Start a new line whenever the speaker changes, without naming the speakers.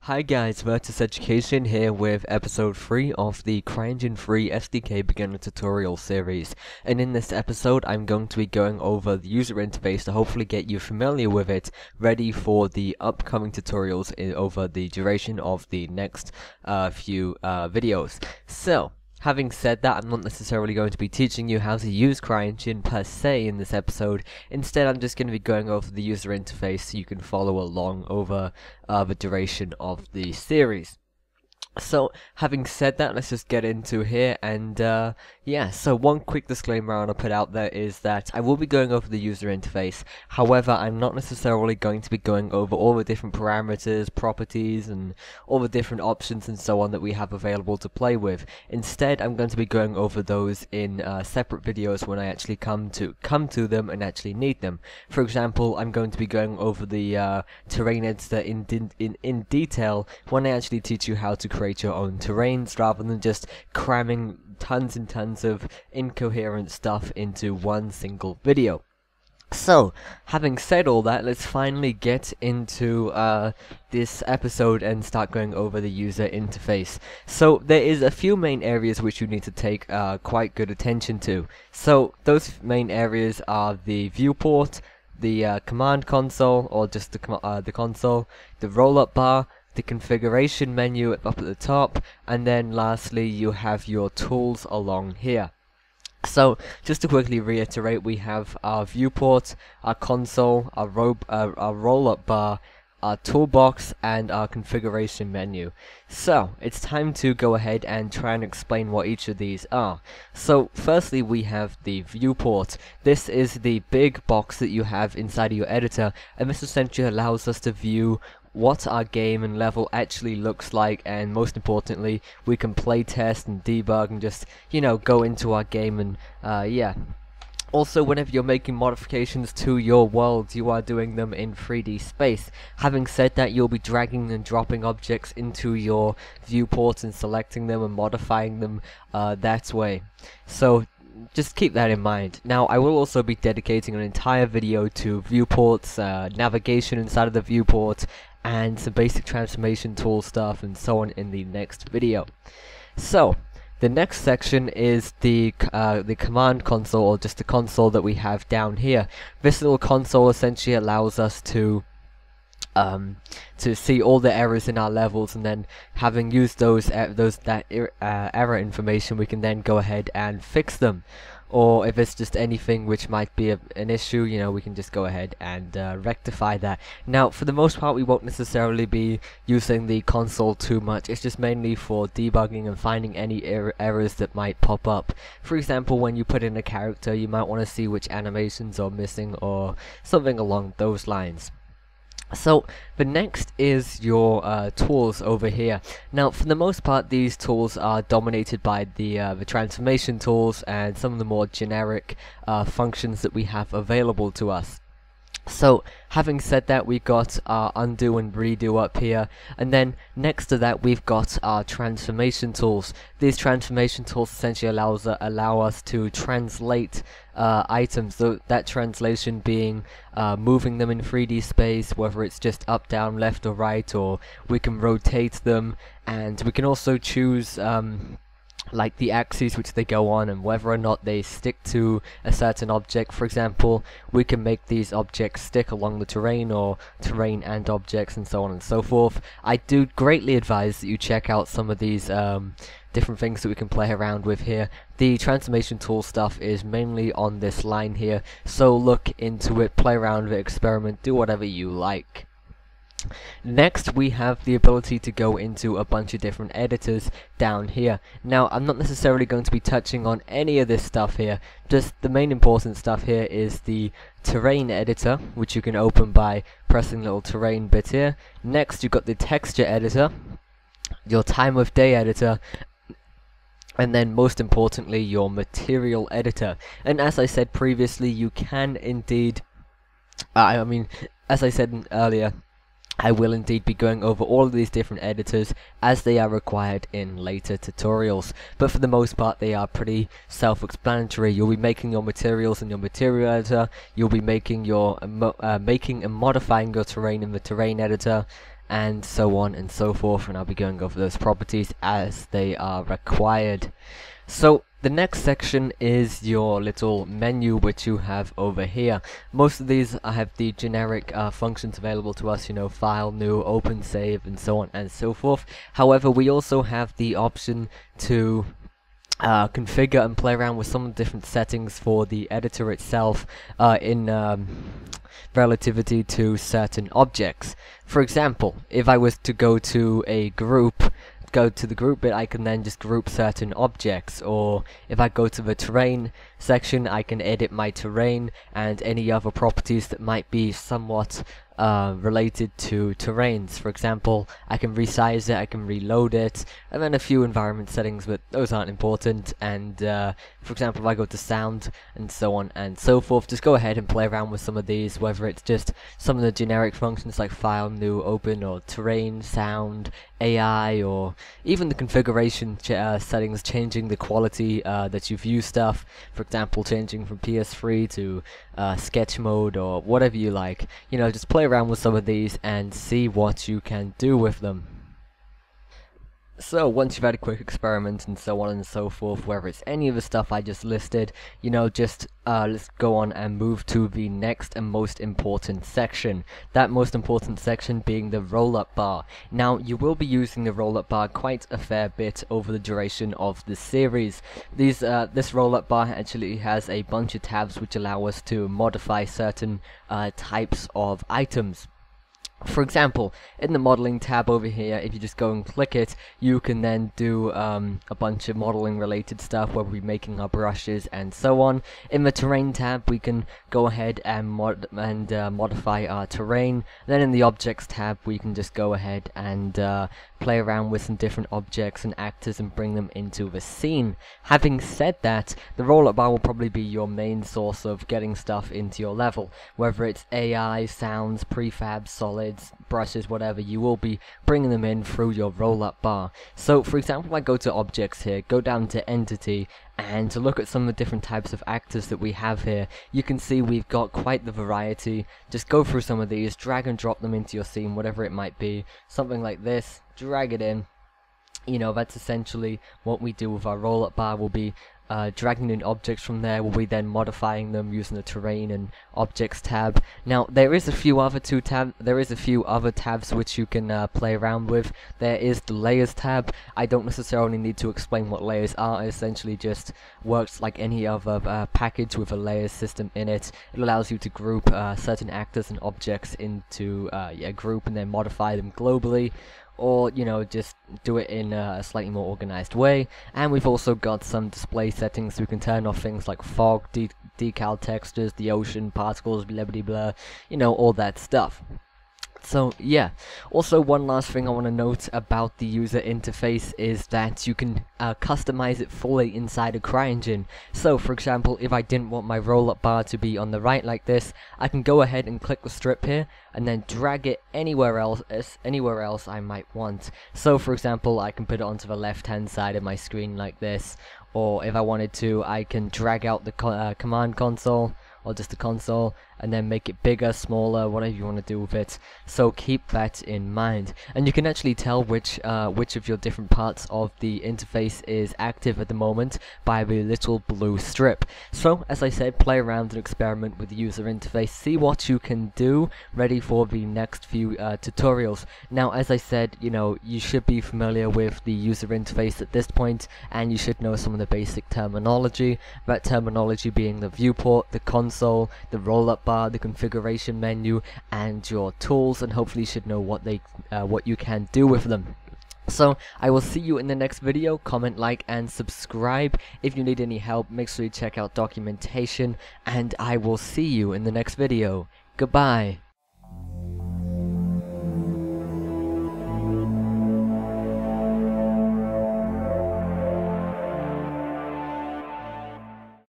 Hi guys, Virtus Education here with episode 3 of the CryEngine 3 SDK beginner tutorial series. And in this episode I'm going to be going over the user interface to hopefully get you familiar with it, ready for the upcoming tutorials over the duration of the next uh, few uh, videos. So, Having said that, I'm not necessarily going to be teaching you how to use CryEngine per se in this episode. Instead, I'm just going to be going over the user interface so you can follow along over uh, the duration of the series. So, having said that, let's just get into here, and uh, yeah, so one quick disclaimer I want to put out there is that I will be going over the user interface, however, I'm not necessarily going to be going over all the different parameters, properties, and all the different options and so on that we have available to play with. Instead, I'm going to be going over those in uh, separate videos when I actually come to come to them and actually need them. For example, I'm going to be going over the uh, terrain editor in, in, in detail when I actually teach you how to create create your own terrains rather than just cramming tons and tons of incoherent stuff into one single video. So, having said all that, let's finally get into uh, this episode and start going over the user interface. So, there is a few main areas which you need to take uh, quite good attention to. So, those main areas are the viewport, the uh, command console, or just the, uh, the console, the roll-up bar, the configuration menu up at the top, and then lastly you have your tools along here. So, just to quickly reiterate, we have our viewport, our console, our, ro uh, our roll-up bar, our toolbox, and our configuration menu. So, it's time to go ahead and try and explain what each of these are. So, firstly we have the viewport. This is the big box that you have inside of your editor, and this essentially allows us to view what our game and level actually looks like and most importantly we can play test and debug and just you know go into our game and uh, yeah also, whenever you're making modifications to your world, you are doing them in 3D space. Having said that, you'll be dragging and dropping objects into your viewport and selecting them and modifying them uh, that way. So, just keep that in mind. Now, I will also be dedicating an entire video to viewports, uh, navigation inside of the viewport, and some basic transformation tool stuff and so on in the next video. So, the next section is the uh, the command console, or just the console that we have down here. This little console essentially allows us to um, to see all the errors in our levels, and then having used those er those that er uh, error information, we can then go ahead and fix them or if it's just anything which might be a, an issue, you know, we can just go ahead and uh, rectify that. Now, for the most part, we won't necessarily be using the console too much. It's just mainly for debugging and finding any er errors that might pop up. For example, when you put in a character, you might want to see which animations are missing or something along those lines. So the next is your uh, tools over here. Now for the most part these tools are dominated by the, uh, the transformation tools and some of the more generic uh, functions that we have available to us. So, having said that, we've got our undo and redo up here, and then next to that we've got our transformation tools. These transformation tools essentially allows uh, allow us to translate uh, items, so that translation being uh, moving them in 3D space, whether it's just up, down, left or right, or we can rotate them, and we can also choose um, like the axes which they go on and whether or not they stick to a certain object. For example, we can make these objects stick along the terrain or terrain and objects and so on and so forth. I do greatly advise that you check out some of these um, different things that we can play around with here. The transformation tool stuff is mainly on this line here, so look into it, play around with it, experiment, do whatever you like. Next, we have the ability to go into a bunch of different editors down here. Now, I'm not necessarily going to be touching on any of this stuff here, just the main important stuff here is the terrain editor, which you can open by pressing the little terrain bit here. Next, you've got the texture editor, your time of day editor, and then most importantly your material editor and as I said previously you can indeed uh, I mean as I said earlier I will indeed be going over all of these different editors as they are required in later tutorials, but for the most part they are pretty self-explanatory. You'll be making your materials in your material editor, you'll be making your uh, uh, making and modifying your terrain in the terrain editor, and so on and so forth and I'll be going over those properties as they are required. So the next section is your little menu which you have over here. Most of these I have the generic uh, functions available to us, you know, file, new, open, save, and so on and so forth. However, we also have the option to uh, configure and play around with some different settings for the editor itself uh, in um, relativity to certain objects. For example, if I was to go to a group go to the group bit, I can then just group certain objects, or if I go to the terrain section, I can edit my terrain and any other properties that might be somewhat uh, related to terrains. For example, I can resize it, I can reload it, and then a few environment settings, but those aren't important. And uh, for example, if I go to sound and so on and so forth, just go ahead and play around with some of these, whether it's just some of the generic functions like file, new, open, or terrain, sound, AI, or even the configuration ch uh, settings, changing the quality uh, that you view stuff. For example, changing from PS3 to uh, sketch mode or whatever you like. You know, just play around with some of these and see what you can do with them. So, once you've had a quick experiment and so on and so forth, whether it's any of the stuff I just listed, you know, just uh, let's go on and move to the next and most important section. That most important section being the roll-up bar. Now, you will be using the roll-up bar quite a fair bit over the duration of the series. These, uh, this roll-up bar actually has a bunch of tabs which allow us to modify certain uh, types of items. For example, in the modeling tab over here, if you just go and click it, you can then do um, a bunch of modeling related stuff where we're making our brushes and so on. In the terrain tab, we can go ahead and, mod and uh, modify our terrain. Then in the objects tab, we can just go ahead and uh, play around with some different objects and actors and bring them into the scene. Having said that, the roll-up bar will probably be your main source of getting stuff into your level, whether it's AI, sounds, prefab, solids, brushes, whatever, you will be bringing them in through your roll-up bar. So, for example, I go to objects here, go down to entity, and to look at some of the different types of actors that we have here, you can see we've got quite the variety. Just go through some of these, drag and drop them into your scene, whatever it might be. Something like this, drag it in. You know, that's essentially what we do with our roll-up bar will be uh, dragging in objects from there we'll be then modifying them using the terrain and objects tab. Now there is a few other two tab there is a few other tabs which you can uh, play around with. There is the layers tab. I don't necessarily need to explain what layers are. It essentially just works like any other uh, package with a layers system in it. It allows you to group uh, certain actors and objects into uh, a group and then modify them globally or you know just do it in a slightly more organized way and we've also got some display settings so we can turn off things like fog, de decal textures, the ocean, particles, blah blah blah, you know all that stuff. So yeah, also one last thing I want to note about the user interface is that you can uh, customize it fully inside a CryEngine. So for example, if I didn't want my roll-up bar to be on the right like this, I can go ahead and click the strip here and then drag it anywhere else anywhere else I might want. So for example, I can put it onto the left hand side of my screen like this, or if I wanted to, I can drag out the co uh, command console or just the console and then make it bigger, smaller, whatever you want to do with it. So keep that in mind. And you can actually tell which uh, which of your different parts of the interface is active at the moment by the little blue strip. So as I said, play around and experiment with the user interface, see what you can do, ready for the next few uh, tutorials. Now as I said, you know, you should be familiar with the user interface at this point and you should know some of the basic terminology, that terminology being the viewport, the console, the roll-up bar, the configuration menu, and your tools, and hopefully you should know what they, uh, what you can do with them. So, I will see you in the next video, comment, like, and subscribe. If you need any help, make sure you check out documentation, and I will see you in the next video. Goodbye.